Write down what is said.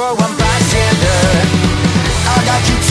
You're a one-bartender I got you